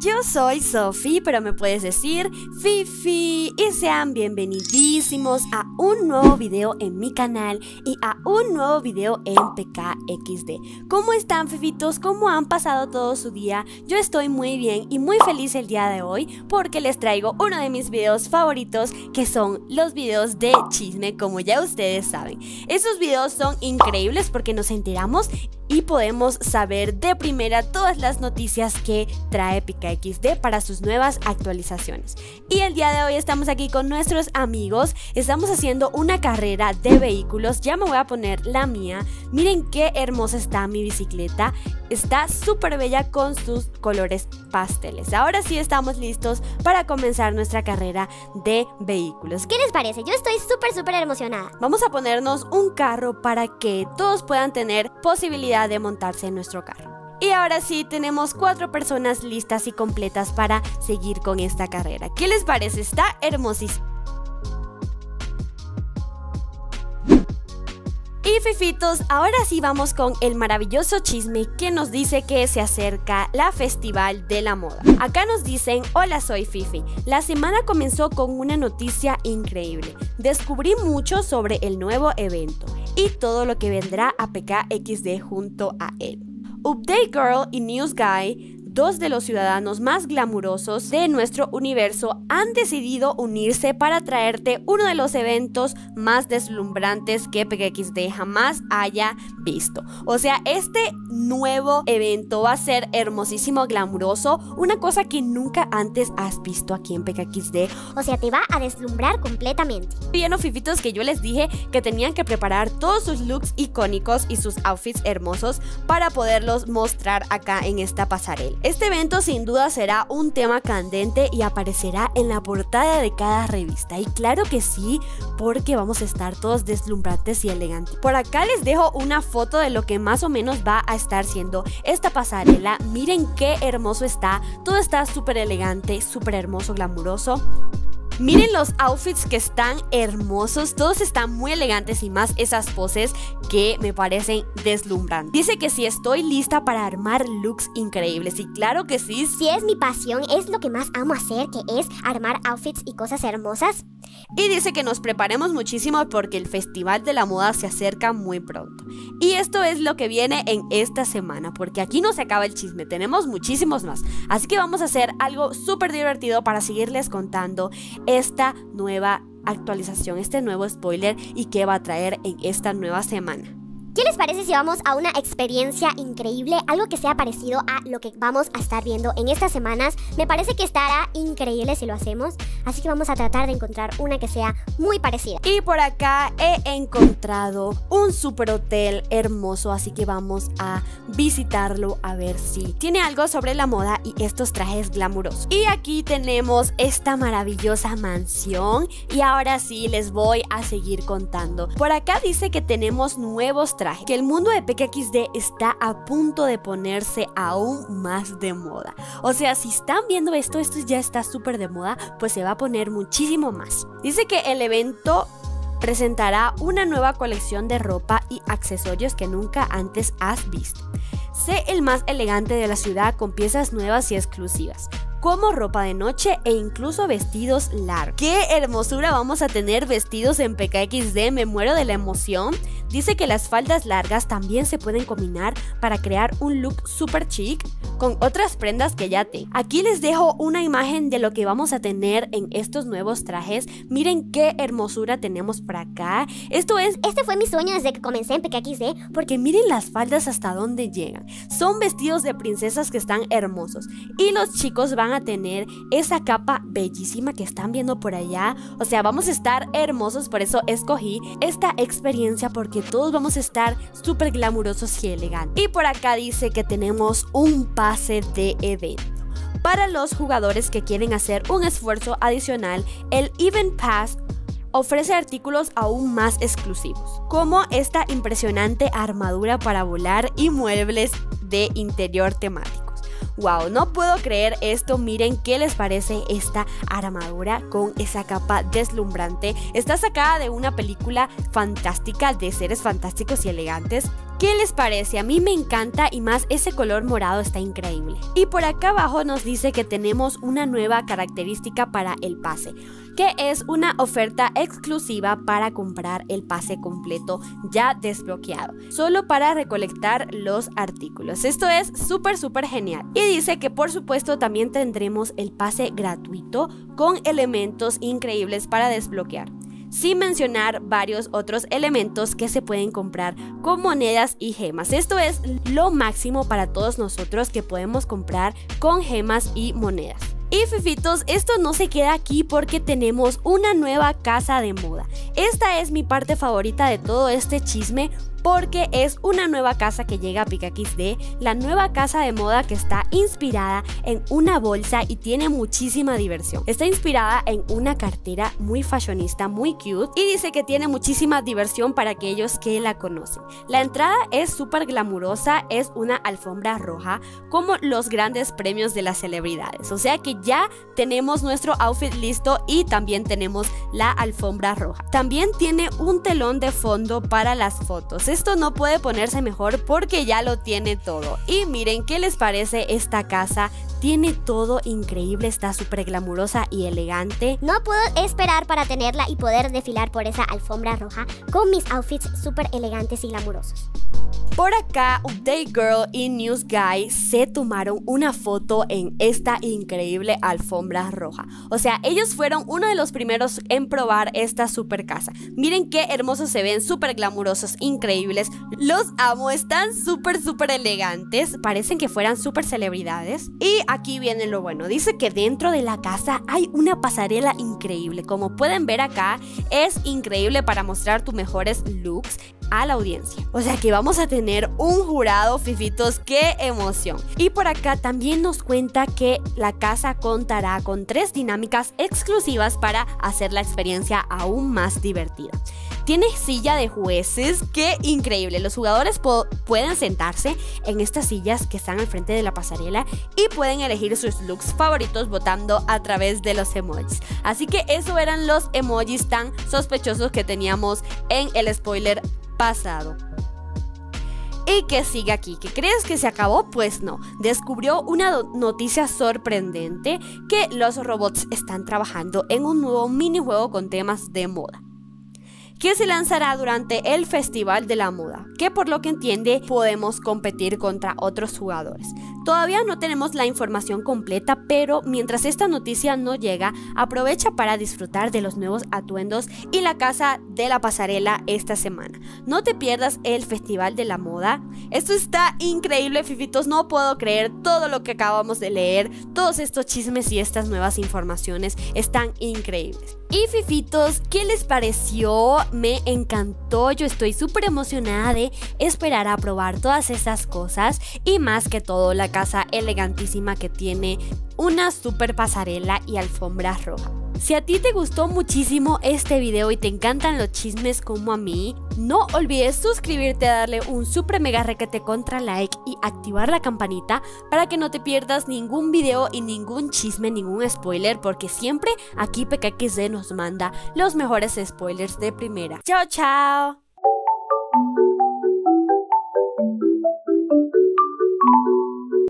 yo soy Sofi, pero me puedes decir Fifi y sean bienvenidísimos a un nuevo video en mi canal y a un nuevo video en PKXD. ¿Cómo están Fifitos? ¿Cómo han pasado todo su día? Yo estoy muy bien y muy feliz el día de hoy porque les traigo uno de mis videos favoritos que son los videos de chisme como ya ustedes saben. Esos videos son increíbles porque nos enteramos y podemos saber de primera todas las noticias que trae PikaXD para sus nuevas actualizaciones. Y el día de hoy estamos aquí con nuestros amigos, estamos haciendo una carrera de vehículos, ya me voy a poner la mía, miren qué hermosa está mi bicicleta, está súper bella con sus colores pasteles. Ahora sí estamos listos para comenzar nuestra carrera de vehículos. ¿Qué les parece? Yo estoy súper súper emocionada. Vamos a ponernos un carro para que todos puedan tener posibilidad de montarse en nuestro carro. Y ahora sí, tenemos cuatro personas listas y completas para seguir con esta carrera. ¿Qué les parece? Está hermosísimo. Y fifitos, ahora sí vamos con el maravilloso chisme que nos dice que se acerca la Festival de la Moda. Acá nos dicen, hola soy Fifi. La semana comenzó con una noticia increíble. Descubrí mucho sobre el nuevo evento y todo lo que vendrá a PKXD junto a él. Update Girl y News Guy dos de los ciudadanos más glamurosos de nuestro universo han decidido unirse para traerte uno de los eventos más deslumbrantes que PKXD jamás haya visto. O sea, este nuevo evento va a ser hermosísimo, glamuroso, una cosa que nunca antes has visto aquí en PKXD. O sea, te va a deslumbrar completamente. Bien, fifitos, que yo les dije que tenían que preparar todos sus looks icónicos y sus outfits hermosos para poderlos mostrar acá en esta pasarela. Este evento sin duda será un tema candente y aparecerá en la portada de cada revista. Y claro que sí, porque vamos a estar todos deslumbrantes y elegantes. Por acá les dejo una foto de lo que más o menos va a estar siendo esta pasarela. Miren qué hermoso está. Todo está súper elegante, súper hermoso, glamuroso. Miren los outfits que están hermosos, todos están muy elegantes y más esas poses que me parecen deslumbrantes. Dice que si estoy lista para armar looks increíbles y claro que sí. Si es mi pasión, es lo que más amo hacer, que es armar outfits y cosas hermosas. Y dice que nos preparemos muchísimo porque el Festival de la Moda se acerca muy pronto. Y esto es lo que viene en esta semana, porque aquí no se acaba el chisme, tenemos muchísimos más. Así que vamos a hacer algo súper divertido para seguirles contando esta nueva actualización, este nuevo spoiler y qué va a traer en esta nueva semana. ¿Qué les parece si vamos a una experiencia increíble? Algo que sea parecido a lo que vamos a estar viendo en estas semanas. Me parece que estará increíble si lo hacemos. Así que vamos a tratar de encontrar una que sea muy parecida. Y por acá he encontrado un super hotel hermoso. Así que vamos a visitarlo a ver si tiene algo sobre la moda y estos trajes glamurosos. Y aquí tenemos esta maravillosa mansión. Y ahora sí les voy a seguir contando. Por acá dice que tenemos nuevos trajes que el mundo de PKXD está a punto de ponerse aún más de moda. O sea, si están viendo esto, esto ya está súper de moda, pues se va a poner muchísimo más. Dice que el evento presentará una nueva colección de ropa y accesorios que nunca antes has visto. Sé el más elegante de la ciudad con piezas nuevas y exclusivas como ropa de noche e incluso vestidos largos. ¡Qué hermosura vamos a tener vestidos en PKXD! Me muero de la emoción. Dice que las faldas largas también se pueden combinar para crear un look super chic con otras prendas que ya te. Aquí les dejo una imagen de lo que vamos a tener en estos nuevos trajes. Miren qué hermosura tenemos por acá. Esto es... Este fue mi sueño desde que comencé en PKXD. Porque miren las faldas hasta dónde llegan. Son vestidos de princesas que están hermosos. Y los chicos van a tener esa capa bellísima que están viendo por allá. O sea, vamos a estar hermosos. Por eso escogí esta experiencia porque todos vamos a estar súper glamurosos y elegantes. Y por acá dice que tenemos un de evento. Para los jugadores que quieren hacer un esfuerzo adicional, el Event Pass ofrece artículos aún más exclusivos, como esta impresionante armadura para volar y muebles de interior temático. Wow, no puedo creer esto. Miren qué les parece esta armadura con esa capa deslumbrante. Está sacada de una película fantástica de seres fantásticos y elegantes. ¿Qué les parece? A mí me encanta y más ese color morado está increíble. Y por acá abajo nos dice que tenemos una nueva característica para el pase, que es una oferta exclusiva para comprar el pase completo ya desbloqueado, solo para recolectar los artículos. Esto es súper súper genial. Dice que por supuesto también tendremos el pase gratuito con elementos increíbles para desbloquear sin mencionar varios otros elementos que se pueden comprar con monedas y gemas. Esto es lo máximo para todos nosotros que podemos comprar con gemas y monedas. Y fifitos, esto no se queda aquí porque tenemos una nueva casa de moda. Esta es mi parte favorita de todo este chisme porque es una nueva casa que llega a PikaXD, la nueva casa de moda que está inspirada en una bolsa y tiene muchísima diversión. Está inspirada en una cartera muy fashionista, muy cute y dice que tiene muchísima diversión para aquellos que la conocen. La entrada es súper glamurosa, es una alfombra roja como los grandes premios de las celebridades. O sea que ya tenemos nuestro outfit listo y también tenemos la alfombra roja. También tiene un telón de fondo para las fotos esto no puede ponerse mejor porque ya lo tiene todo. Y miren qué les parece esta casa. Tiene todo increíble, está súper glamurosa y elegante. No puedo esperar para tenerla y poder desfilar por esa alfombra roja con mis outfits súper elegantes y glamurosos. Por acá, Update Girl y News Guy se tomaron una foto en esta increíble alfombra roja. O sea, ellos fueron uno de los primeros en probar esta super casa. Miren qué hermosos se ven, súper glamurosos, increíbles. Los amo, están súper, súper elegantes. Parecen que fueran súper celebridades. Y aquí viene lo bueno. Dice que dentro de la casa hay una pasarela increíble. Como pueden ver acá, es increíble para mostrar tus mejores looks a la audiencia. O sea que vamos a tener un jurado, fifitos, qué emoción. Y por acá también nos cuenta que la casa contará con tres dinámicas exclusivas para hacer la experiencia aún más divertida. Tiene silla de jueces, qué increíble. Los jugadores pueden sentarse en estas sillas que están al frente de la pasarela y pueden elegir sus looks favoritos votando a través de los emojis. Así que eso eran los emojis tan sospechosos que teníamos en el spoiler pasado. Y que sigue aquí, ¿que crees que se acabó? Pues no, descubrió una noticia sorprendente que los robots están trabajando en un nuevo minijuego con temas de moda que se lanzará durante el Festival de la Moda, que por lo que entiende podemos competir contra otros jugadores. Todavía no tenemos la información completa, pero mientras esta noticia no llega, aprovecha para disfrutar de los nuevos atuendos y la casa de la pasarela esta semana. No te pierdas el Festival de la Moda. Esto está increíble, fifitos, no puedo creer todo lo que acabamos de leer, todos estos chismes y estas nuevas informaciones están increíbles. Y fifitos, ¿qué les pareció? Me encantó, yo estoy súper emocionada de esperar a probar todas esas cosas y más que todo la casa elegantísima que tiene una super pasarela y alfombra roja. Si a ti te gustó muchísimo este video y te encantan los chismes como a mí, no olvides suscribirte, darle un super mega requete contra like y activar la campanita para que no te pierdas ningún video y ningún chisme, ningún spoiler, porque siempre aquí PKXD nos manda los mejores spoilers de primera. ¡Chao, chao!